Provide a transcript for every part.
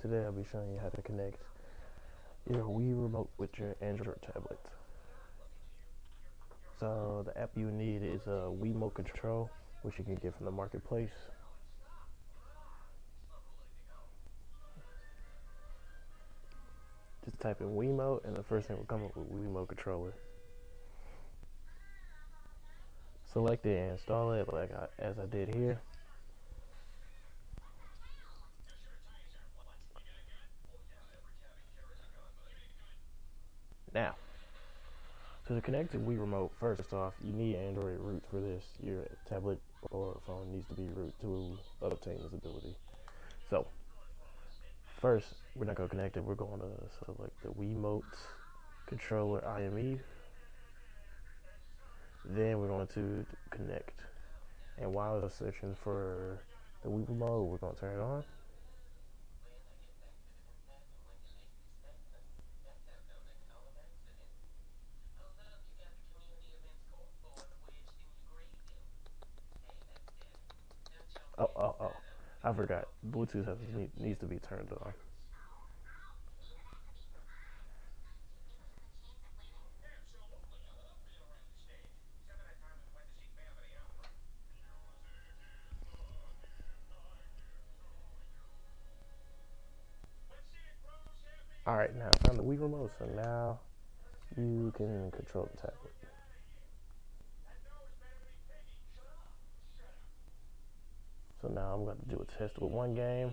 today I'll be showing you how to connect your Wii remote with your Android tablet. So the app you need is a uh, Remote Control, which you can get from the marketplace. Just type in Wiimote and the first thing will come up with Wiimote controller. Select it and install it like I, as I did here. Now, to connect to Wii Remote, first off, you need Android root for this. Your tablet or phone needs to be root to obtain this ability. So, first, we're not going to connect it. We're going to select the Wii Wiimote controller IME. Then we're going to connect. And while it's searching for the Wii Remote, we're going to turn it on. Oh, oh, oh. I forgot. Bluetooth has, needs to be turned on. Alright, now I found the Wii remote, so now you can control the tablet. So now I'm going to do a test with one game.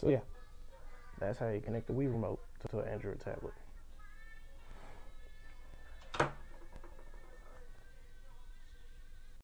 So yeah, that's how you connect the Wii remote to an Android tablet.